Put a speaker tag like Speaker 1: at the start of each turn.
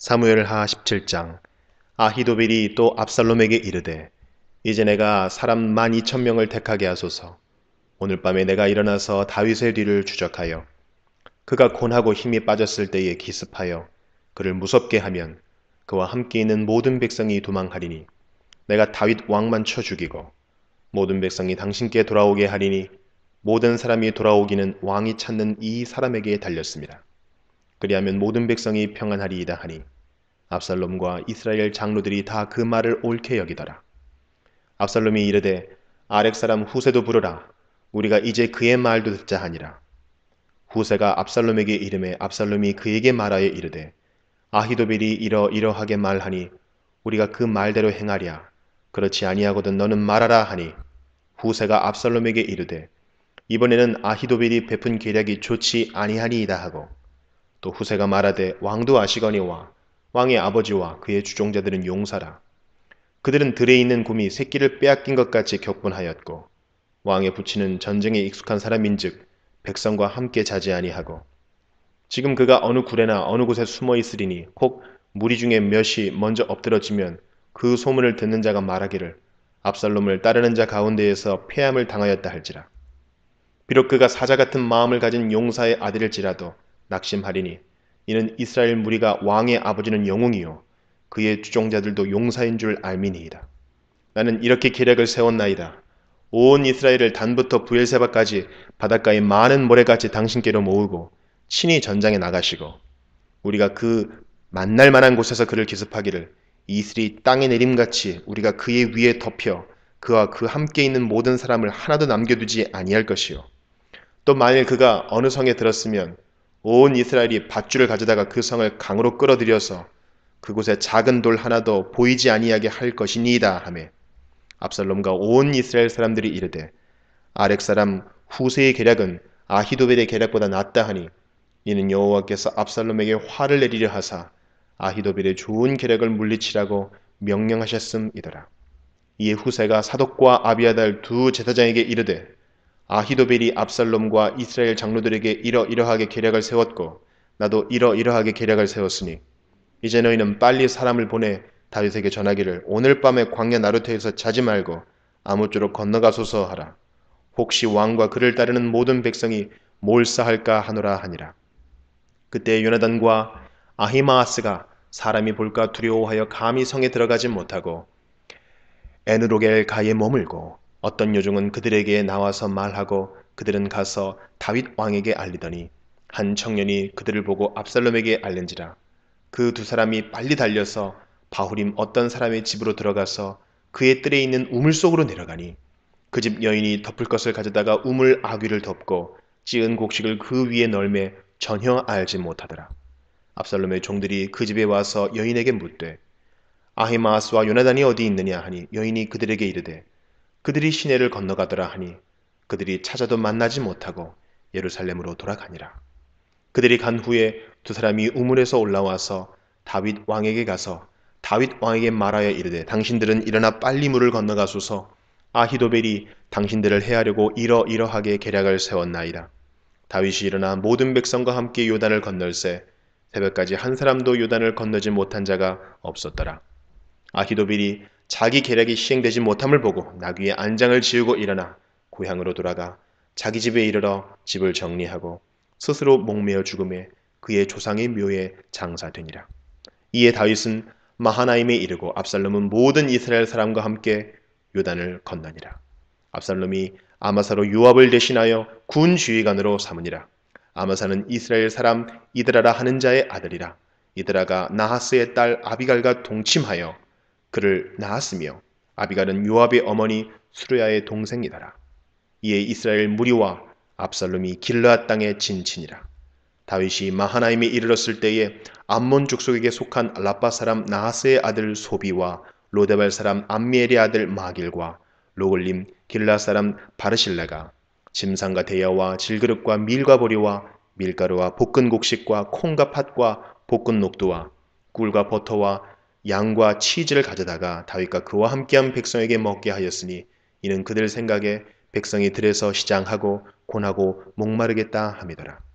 Speaker 1: 사무엘하 17장 아히도벨이 또 압살롬에게 이르되 이제 내가 사람 만 이천 명을 택하게 하소서 오늘 밤에 내가 일어나서 다윗의 뒤를 추적하여 그가 곤하고 힘이 빠졌을 때에 기습하여 그를 무섭게 하면 그와 함께 있는 모든 백성이 도망하리니 내가 다윗 왕만 쳐 죽이고 모든 백성이 당신께 돌아오게 하리니 모든 사람이 돌아오기는 왕이 찾는 이 사람에게 달렸습니다. 그리하면 모든 백성이 평안하리이다 하니 압살롬과 이스라엘 장로들이 다 그 말을 옳게 여기더라. 압살롬이 이르되 아렉 사람 후세도 부르라 우리가 이제 그의 말도 듣자 하니라. 후세가 압살롬에게 이름에 압살롬이 그에게 말하여 이르되 아히도벨이 이러 이러하게 말하니 우리가 그 말대로 행하랴 그렇지 아니하거든 너는 말하라 하니 후세가 압살롬에게 이르되 이번에는 아히도벨이 베푼 계략이 좋지 아니하니이다 하고 또 후세가 말하되 왕도 아시거니와 왕의 아버지와 그의 주종자들은 용사라. 그들은 들에 있는 곰이 새끼를 빼앗긴 것 같이 격분하였고 왕의 부치는 전쟁에 익숙한 사람인즉 백성과 함께 자지 아니하고 지금 그가 어느 굴에나 어느 곳에 숨어 있으리니 혹 무리 중에 몇이 먼저 엎드러지면 그 소문을 듣는 자가 말하기를 압살롬을 따르는 자 가운데에서 폐함을 당하였다 할지라. 비록 그가 사자 같은 마음을 가진 용사의 아들일지라도 낙심하리니 이는 이스라엘 무리가 왕의 아버지는 영웅이요 그의 주종자들도 용사인 줄 알미니이다. 나는 이렇게 계략을 세웠나이다. 온 이스라엘을 단부터 부엘세바까지 바닷가의 많은 모래같이 당신께로 모으고 친히 전장에 나가시고 우리가 그 만날 만한 곳에서 그를 기습하기를 이슬이 땅에 내림같이 우리가 그의 위에 덮여 그와 그 함께 있는 모든 사람을 하나도 남겨두지 아니할 것이요. 또 만일 그가 어느 성에 들었으면 온 이스라엘이 밧줄을 가져다가 그 성을 강으로 끌어들여서 그곳에 작은 돌 하나도 보이지 아니하게 할 것이니이다 하매 압살롬과 온 이스라엘 사람들이 이르되 아렉 사람 후세의 계략은 아히도벨의 계략보다 낫다 하니 이는 여호와께서 압살롬에게 화를 내리려 하사 아히도벨의 좋은 계략을 물리치라고 명령하셨음이더라. 이에 후세가 사독과 아비아달 두 제사장에게 이르되 아히도벨이 압살롬과 이스라엘 장로들에게 이러이러하게 계략을 세웠고 나도 이러이러하게 계략을 세웠으니 이제 너희는 빨리 사람을 보내 다윗에게 전하기를 오늘 밤에 광야 나루터에서 자지 말고 아무쪼록 건너가소서 하라. 혹시 왕과 그를 따르는 모든 백성이 몰사할까 하노라 하니라. 그때 요나단과 아히마아스가 사람이 볼까 두려워하여 감히 성에 들어가지 못하고 에누로겔 가에 머물고 어떤 요종은 그들에게 나와서 말하고 그들은 가서 다윗 왕에게 알리더니 한 청년이 그들을 보고 압살롬에게 알린지라 그 두 사람이 빨리 달려서 바후림 어떤 사람의 집으로 들어가서 그의 뜰에 있는 우물 속으로 내려가니 그 집 여인이 덮을 것을 가져다가 우물 아귀를 덮고 찌은 곡식을 그 위에 널매 전혀 알지 못하더라. 압살롬의 종들이 그 집에 와서 여인에게 묻되 아히마스와 요나단이 어디 있느냐 하니 여인이 그들에게 이르되 그들이 시내를 건너가더라 하니 그들이 찾아도 만나지 못하고 예루살렘으로 돌아가니라. 그들이 간 후에 두 사람이 우물에서 올라와서 다윗 왕에게 가서 다윗 왕에게 말하여 이르되 당신들은 일어나 빨리 물을 건너가소서 아히도벨이 당신들을 해하려고 이러이러하게 계략을 세웠나이다. 다윗이 일어나 모든 백성과 함께 요단을 건널세 새벽까지 한 사람도 요단을 건너지 못한 자가 없었더라. 아히도벨이 자기 계략이 시행되지 못함을 보고 나귀의 안장을 지우고 일어나 고향으로 돌아가 자기 집에 이르러 집을 정리하고 스스로 목매어 죽음에 그의 조상의 묘에 장사되니라. 이에 다윗은 마하나임에 이르고 압살롬은 모든 이스라엘 사람과 함께 요단을 건너니라. 압살롬이 아마사로 요압을 대신하여 군 주의관으로 삼으니라. 아마사는 이스라엘 사람 이드라라 하는 자의 아들이라. 이드라가 나하스의 딸 아비갈과 동침하여 그를 낳았으며 아비갈은 요압의 어머니 수르야의 동생이더라. 이에 이스라엘 무리와 압살롬이 길르앗 땅에 진친이라. 다윗이 마하나임에 이르렀을 때에 암몬 족속에게 속한 라빠 사람 나하스의 아들 소비와 로데발 사람 암미엘의 아들 마길과 로글림 길라 사람 바르실레가 짐상과 대야와 질그릇과 밀과 보리와 밀가루와 볶은 곡식과 콩과 팥과 볶은 녹두와 꿀과 버터와 양과 치즈를 가져다가 다윗과 그와 함께한 백성에게 먹게 하였으니 이는 그들 생각에 백성이 들에서 시장하고 곤하고 목마르겠다 함이더라.